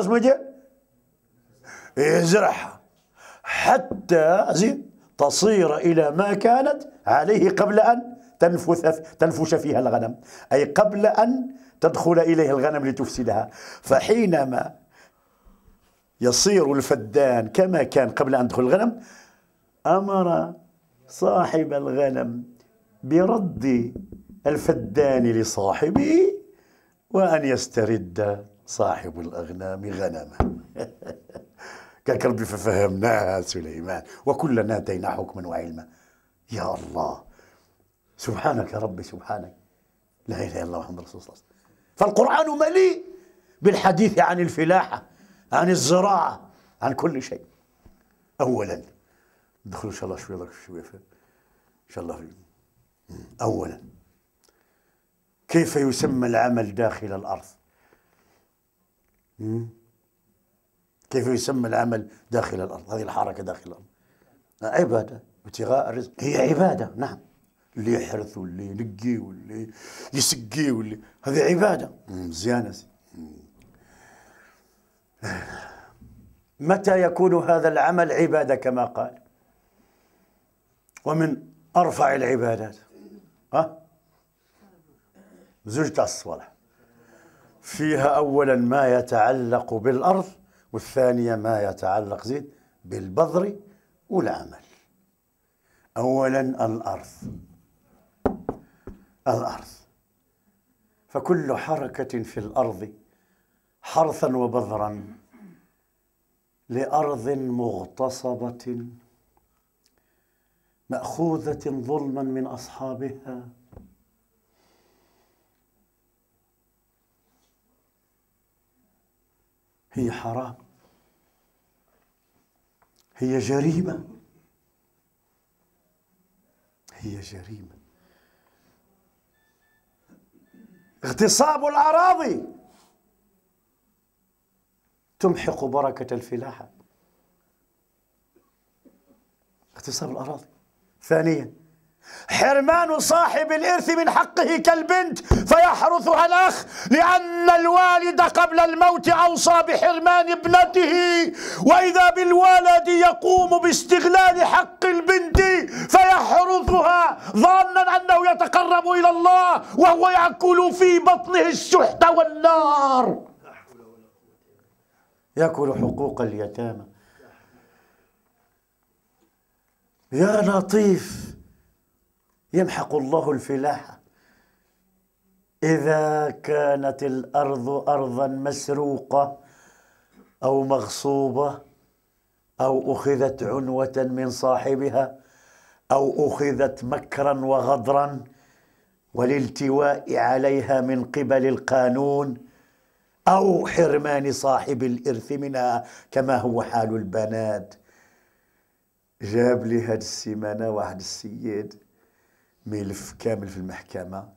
اسمه جاء؟ يزرعها حتى تصير إلى ما كانت عليه قبل أن تنفث تنفش فيها الغنم. أي قبل أن تدخل إليها الغنم لتفسدها. فحينما يصير الفدان كما كان قبل أن تدخل الغنم أمر صاحب الغنم برد الفدان لصاحبه وأن يسترد صاحب الأغنام غنمه قال ربي ففهمناها سليمان. وكلنا اتينا حكما وعلما. يا الله. سبحانك يا ربي سبحانك. لا إله إلا الله محمد رسول الله فالقرآن مليء بالحديث عن الفلاحة عن الزراعة عن كل شيء. اولا ندخل إن شاء الله شوي شوي إن شاء الله اولا كيف يسمى العمل داخل الأرض؟ كيف يسمى العمل داخل الأرض؟ هذه الحركة داخل الأرض. عبادة ابتغاء الرزق. هي عبادة نعم. اللي يحرث واللي ينقي واللي يسقي واللي هذه عبادة. مزيانه متى يكون هذا العمل عبادة كما قال؟ ومن أرفع العبادات. ها؟ زوج الصوالح فيها اولا ما يتعلق بالأرض والثانية ما يتعلق زيد بالبذر والعمل. اولا الأرض. الأرض. فكل حركة في الأرض حرثا وبذرا لأرض مغتصبة مأخوذة ظلما من أصحابها. هي حرام. هي جريمة. هي جريمة. اغتصاب الأراضي. تمحق بركة الفلاحه اغتصاب الأراضي. ثانيا. حرمان صاحب الإرث من حقه كالبنت فيحرثها الأخ لأن الوالد قبل الموت أوصى بحرمان ابنته. وإذا بالولد يقوم باستغلال حق البنت فيحرثها ظانا أنه يتقرب إلى الله وهو يأكل في بطنه السحت والنار. يأكل حقوق اليتامى. يا لطيف يمحق الله الفلاحة إذا كانت الأرض أرضا مسروقة أو مغصوبة أو أخذت عنوة من صاحبها أو أخذت مكرا وغدرا والالتواء عليها من قبل القانون أو حرمان صاحب الإرث منها كما هو حال البنات. جاب لي هاد السيمانة واحد السيد ملف كامل في المحكمة.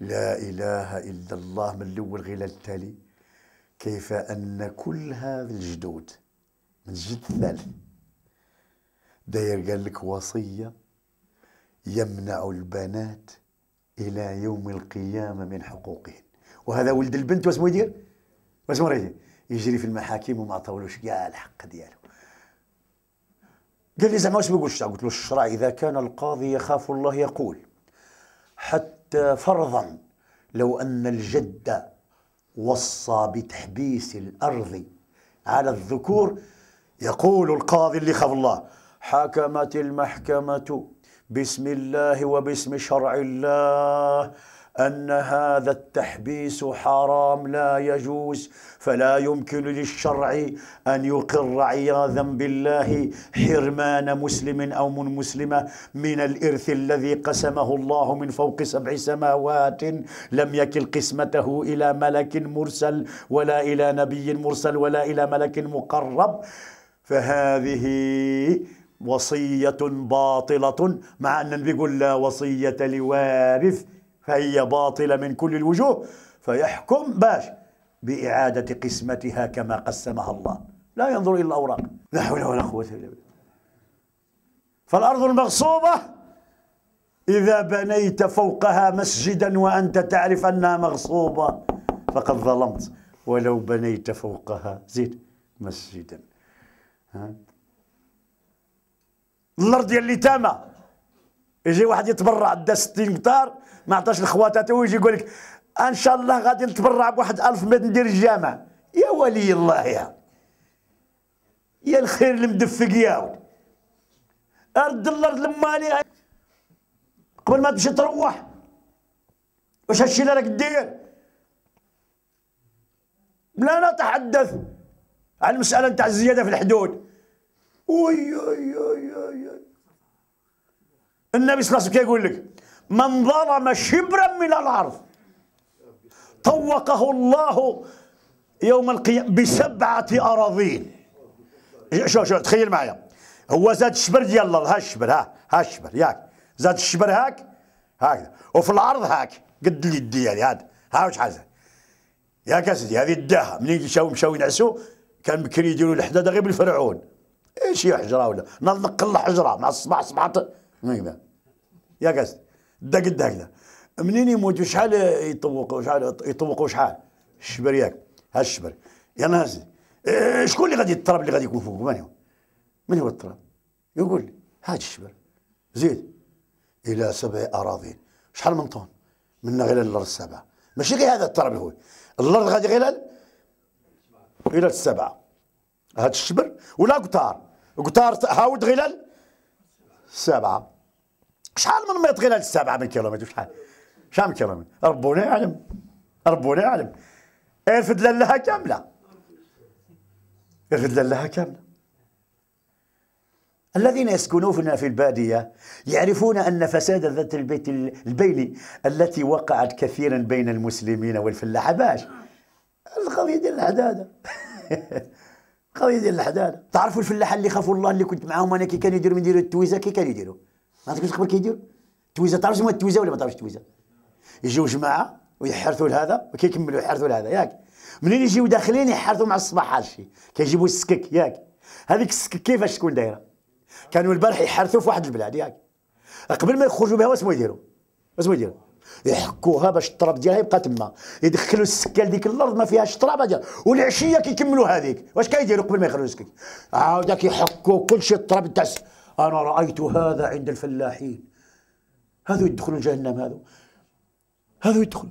لا إله إلا الله من الأول غير التالي. كيف أن كل هذا الجدود من جد ثالث. داير قال لك وصية يمنع البنات إلى يوم القيامة من حقوقهن. وهذا ولد البنت واسمو يدير؟ واسمو يجري في المحاكم وما عطاولوش كاع الحق ديالو. قال لي زعما واش بيقول الشرع قلت له الشرع إذا كان القاضي يخاف الله يقول. حتى فرضا لو أن الجد وصى بتحبيس الأرض على الذكور يقول القاضي اللي خاف الله حكمت المحكمة بسم الله وباسم شرع الله. أن هذا التحبيس حرام لا يجوز فلا يمكن للشرع أن يقر عياذا بالله حرمان مسلم أو من مسلمة من الإرث الذي قسمه الله من فوق سبع سماوات لم يكل قسمته إلى ملك مرسل ولا إلى نبي مرسل ولا إلى ملك مقرب. فهذه وصية باطلة مع أن النبي يقول لا وصية لوارث فهي باطلة من كل الوجوه فيحكم باش بإعادة قسمتها كما قسمها الله. لا ينظر إلى الأوراق. لا حول ولا قوة إلا بالله. فالأرض المغصوبة إذا بنيت فوقها مسجدا وأنت تعرف أنها مغصوبة فقد ظلمت. ولو بنيت فوقها زيد مسجدا. ها؟ الأرض ديال اليتامى يجي واحد يتبرع دا 60 قطار ما عطاش لخواتاته ويجي يقول لك إن شاء الله غادي نتبرع بواحد 1000 متر ندير الجامع. يا ولي الله يا. يا الخير المدفق يا. ارد الأرض لمالي قبل ما تمشي تروح واش هادشي اللي راك دير؟ لا نتحدث عن المسألة نتاع الزيادة في الحدود. وي وي وي وي النبي صلى الله عليه وسلم يقول لك من ظلم شبرا من الأرض. طوقه الله يوم القيامة بسبعة أراضين. شو شو تخيل معايا. هو زاد الشبر ديال الأرض. ها الشبر ها ها الشبر ياك. زاد الشبر هاك هكذا وفي الأرض هاك. قد اليد ديالي هذا ها شحال زاد يا سيدي هذه الداها منين مشاو مشاو ينعسوا كان بكري يديروا الحداده غير بالفرعون. إيش هي حجرة ولا؟ نقل حجره مع الصباح صباح يا قصد دا قد هكذا منين يموتوا شحال يطوقوا شحال يطوقوا شحال الشبر ياك. ها الشبر. يا ناس إيه شكون اللي غادي التراب اللي غادي يكون فوق؟ من هو؟ من هو التراب يقول لي هاد الشبر. زيد. إلى سبع أراضين. شحال من طن؟ منا غير الأرض السبعه ماشي غير هذا التراب هو الأرض غادي غير إلى السبعه هاد الشبر. ولا قطار. قطار هاود غلال سبعة. شحال من متر غلال سبعة من كيلومتر؟ شحال؟ شحال من كيلومتر؟ ربنا يعلم ربنا يعلم ارفد لها كاملة. ارفد لها كاملة. الذين يسكنون في البادية يعرفون أن فساد ذات البيت البيني التي وقعت كثيرا بين المسلمين والفلاحة باش. القضية ديال الحدادة. قضيه ديال الحدادة. تعرفوا الفلاحه اللي خافوا الله اللي كنت معاهم أنا؟ كي كانوا يديروا من يديروا التويزة كي كانوا يديروا؟ ما عرفتش قبل كيديروا التويزه تعرف شنو التويزة ولا ما تعرفش التويزة؟ يجيو جماعة ويحرثوا لهذا وكيكملوا يحرثوا لهذا ياك. منين يجيو داخلين يحرثوا مع الصباح هادشي كيجيبوا السكك ياك. هذيك السكك كيفاش تكون دايرة؟ كانوا البارح يحرثوا في واحد البلاد ياك. قبل ما يخرجوا بها واسمو يديروا؟ واسمو يديروا. يحكوها باش التراب ديالها يبقى تما. يدخلوا السكه لديك الأرض ما فيهاش تراب والعشية كيكملوا هذيك. واش كيديروا قبل ما يخرجوا السكك؟ عاود كيحكوا كل شيء التراب تاع أنا رأيت هذا عند الفلاحين. هذو يدخلوا جهنم هذو هذو يدخل.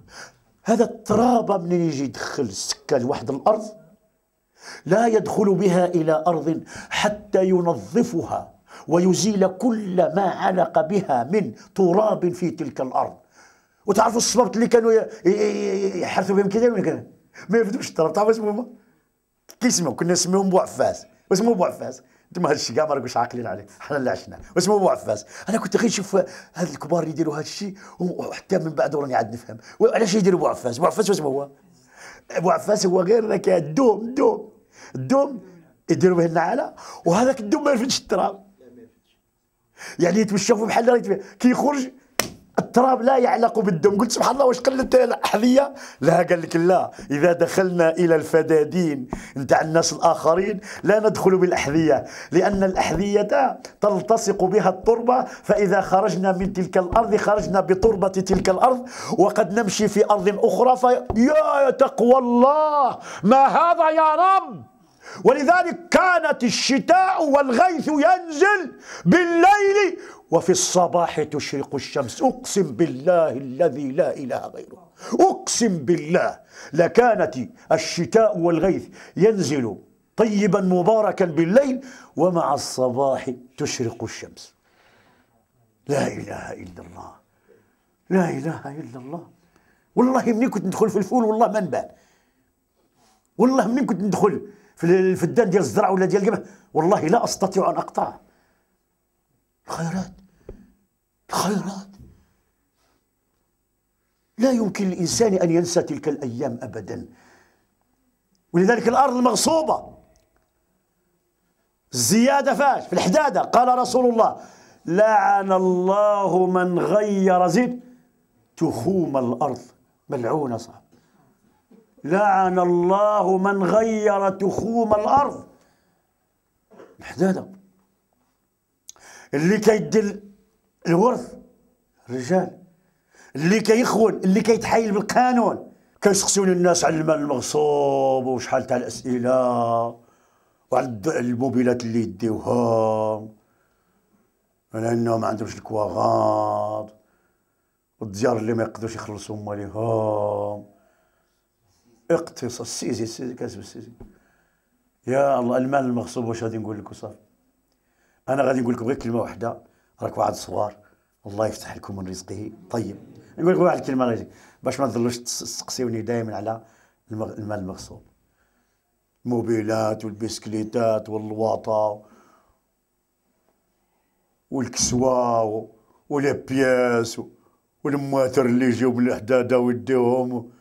هذا التراب منين يجي يدخل السكه لواحد الأرض لا يدخل بها إلى أرض حتى ينظفها ويزيل كل ما علق بها من تراب في تلك الأرض. وتعرفوا الصبابط اللي كانوا يحرثوا بهم كذا ولا كذا؟ ما يفدوش الطرف تعرفوا اسمهم؟ كيسموا كنا نسميهم بو عفاس واسمه بو عفاس أنتم هذا الشيء ما راكوش عاقلين عليه حنا اللي عشنا. واسمه بو عفاس أنا كنت غير نشوف هاد الكبار يديروا هذا الشيء وحتى من بعد راني عاد نفهم. وعلاش يديروا بو عفاس بو عفاس واسمه هو؟ ابو عفاس هو غير ذاك الدوم الدوم الدوم يديروا به النعاله وهذاك الدوم ما يرفدش التراب. يعني يتمشوا بحال كي يخرج التراب لا يعلق بالدوم. قلت سبحان الله واش قلت الاحذيه لا قال لك لا. إذا دخلنا إلى الفدادين نتاع الناس الآخرين لا ندخل بالأحذية لأن الأحذية تلتصق بها التربة. فإذا خرجنا من تلك الأرض خرجنا بتربة تلك الأرض وقد نمشي في أرض أخرى في يا تقوى الله. ما هذا يا رب؟ ولذلك كانت الشتاء والغيث ينزل بالليل وفي الصباح تشرق الشمس. أقسم بالله الذي لا إله غيره. أقسم بالله لكانت الشتاء والغيث ينزل طيبا مباركا بالليل ومع الصباح تشرق الشمس. لا إله إلا الله. لا إله إلا الله. والله منين كنت ندخل في الفول والله ما نبان والله منين كنت ندخل. في الفدان ديال الزرع ولا ديال الجبل والله لا أستطيع أن أقطع. الخيرات. الخيرات. لا يمكن للإنسان أن ينسى تلك الأيام ابدا. ولذلك الأرض المغصوبة. الزيادة فاش. في الحدادة. قال رسول الله لعن الله من غير زد تخوم الأرض ملعونة صاحب. لعن الله من غير تخوم الأرض. الحدادة اللي كيدل الورث الرجال. اللي كيخون اللي كيتحايل بالقانون. كيسقسون الناس على المال المغصوب وشحال تاع الأسئلة. وعلى الموبيلات اللي يديوها. لانهم ما عندهمش الكواغاط والديار اللي ما يقدروش يخلصوا ماليهم. اقتص السيزي السيزي كاسب السيزي يا الله المال المغصوب واش غادي نقول لك وصافي؟ أنا غادي نقول لكم غير كلمة واحدة راك واحد الصغار الله يفتح لكم من رزقه. طيب نقول لكم واحد الكلمة باش ما تظلوش تسقسيوني دائما على المال المغصوب. الموبيلات والبسكليتات واللواطه والكسوة ولي بياس والمواتر اللي يجيو من الحداده ويديوهم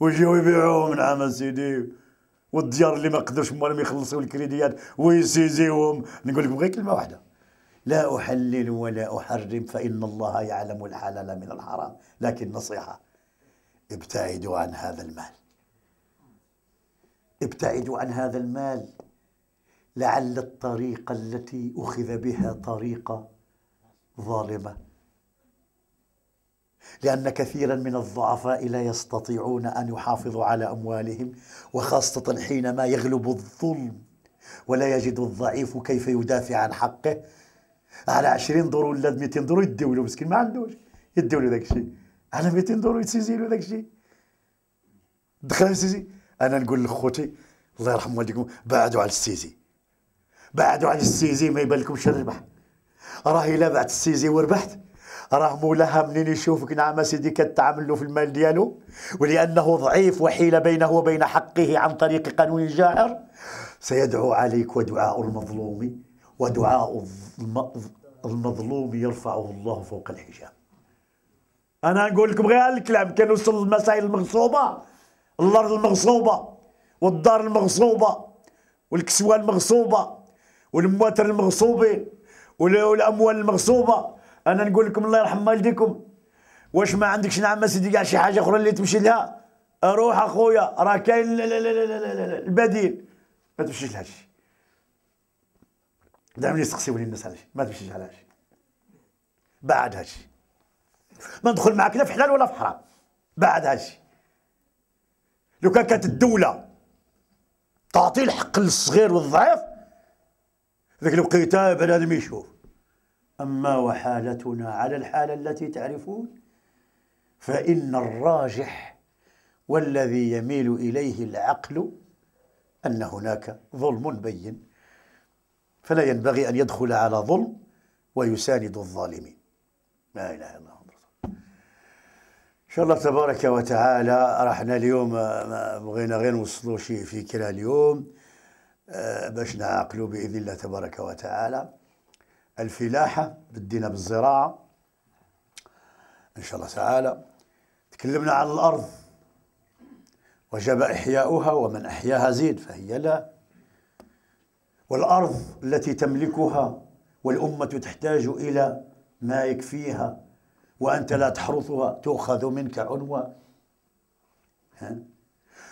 ويجيو يبيعوهم نعم سيدي. والديار اللي ما قدرش مالهم يخلصوا الكريديات ويسيزيوهم نقول لكم غير كلمة واحدة. لا أحلل ولا أحرم فإن الله يعلم الحلال من الحرام. لكن نصيحة ابتعدوا عن هذا المال. ابتعدوا عن هذا المال. لعل الطريقة التي أخذ بها طريقة ظالمة. لأن كثيرا من الضعفاء لا يستطيعون أن يحافظوا على أموالهم وخاصة حينما يغلب الظلم ولا يجد الضعيف كيف يدافع عن حقه. على 20 دور ولا 200 دور يديو له مسكين ما عندوش. يديو له داك الشيء. على 200 دور يتسيزي له داك الشيء. دخل السيزي. أنا نقول لخوتي الله يرحم والديكم بعدوا على السيزي. بعدوا على السيزي ما يبان لكمش الربح راه الا بعت السيزي وربحت. راه مولاها منين يشوفك؟ نعم سيدي كتعامل له في المال ديالو. ولأنه ضعيف وحيل بينه وبين حقه عن طريق قانون جائر. سيدعو عليك ودعاء المظلوم ودعاء المظلوم يرفعه الله فوق الحجاب. أنا نقول لكم غير الكلام كان وصل المسائل المغصوبة الأرض المغصوبة والدار المغصوبة والكسوة المغصوبة والمواتر المغصوبين والأموال المغصوبة. أنا نقول لكم الله يرحم والديكم. واش ما عندكش نعم سيدي كاع شي حاجة أخرى اللي تمشي لها؟ روح أخويا راه كاين البديل. ما تمشيش لهذا الشيء. دائما يسقسيوني الناس على شيء ما تمشيش على شيء بعد هذا الشيء. ما ندخل معك لا في حلال ولا في حرام. بعد هذا الشيء. لو كان كانت الدولة تعطي الحق للصغير والضعيف ذاك الوقيته بنادم يشوف. أما وحالتنا على الحالة التي تعرفون فإن الراجح والذي يميل إليه العقل أن هناك ظلم بين فلا ينبغي أن يدخل على ظلم ويساند الظالمين. لا إله إلا الله. إن شاء الله تبارك وتعالى رحنا اليوم بغينا غير نوصلوا شيء فكرة اليوم آه، باش نعقلوا بإذن الله تبارك وتعالى. الفلاحة بدينا بالزراعة. إن شاء الله تعالى تكلمنا عن الأرض. وجب إحياؤها ومن أحياها زيد فهي لا. والأرض التي تملكها والأمة تحتاج إلى ما يكفيها وأنت لا تحرثها تؤخذ منك عنوة.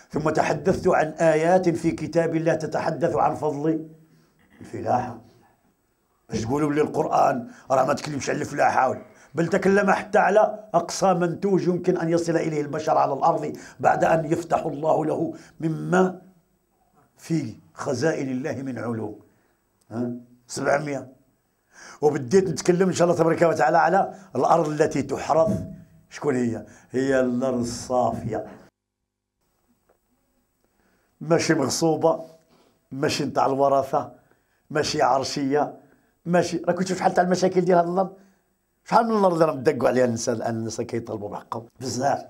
ثم تحدثت عن آيات في كتاب الله تتحدث عن فضل الفلاحة. باش تقولوا لي القرآن راه ما تكلمش على الفلاحة بل تكلم حتى على أقصى منتوج يمكن أن يصل إليه البشر على الأرض بعد أن يفتح الله له مما في خزائن الله من علوم ها؟ 700 وبديت نتكلم إن شاء الله تبارك وتعالى على الأرض التي تحرث. شكون هي؟ هي الأرض الصافية. ماشي مغصوبة ماشي نتاع الوراثة ماشي عرشية. ماشي. راك تشوف شحال تاع المشاكل ديال هذا الأرض شحال من الأرض راهم دقوا عليها الناس الان الناس كيطلبوا بحقهم؟ بزاف.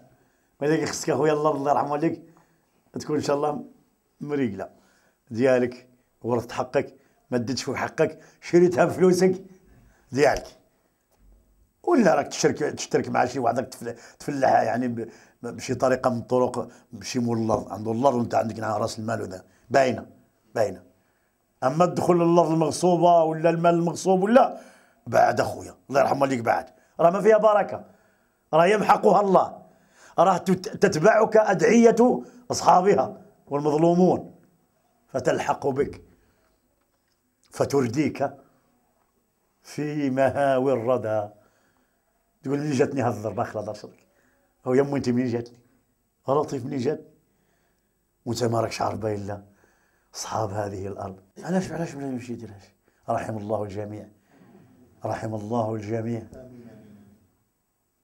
ولكن خصك اخويا الأرض الله يرحم والديك تكون إن شاء الله مريقلة. ديالك ورثت حقك ما ديتش فوق حقك شريتها بفلوسك ديالك. ولا راك تشترك تشترك مع شي واحد تفلحها يعني بشي طريقة من الطرق ماشي مول الأرض عنده الأرض وانت عندك رأس المال وذا. باينة. باينة. أما تدخل الأرض المغصوبة ولا المال المغصوب ولا بعد أخويا الله يرحم والديك بعد. راه ما فيها بركة. راه يمحقها الله. راه تتبعك أدعية أصحابها والمظلومون. فتلحق بك. فترديك في مهاوي الردى. تقول منين جاتني هذه الضربه خلا دار صدق هو يمو أنت منين جاتني؟ لطيف منين جاتني؟ وانت ما راكش عارف الا أصحاب هذه الأرض. علاش علاش ما مشيت علاش رحم الله الجميع. رحم الله الجميع.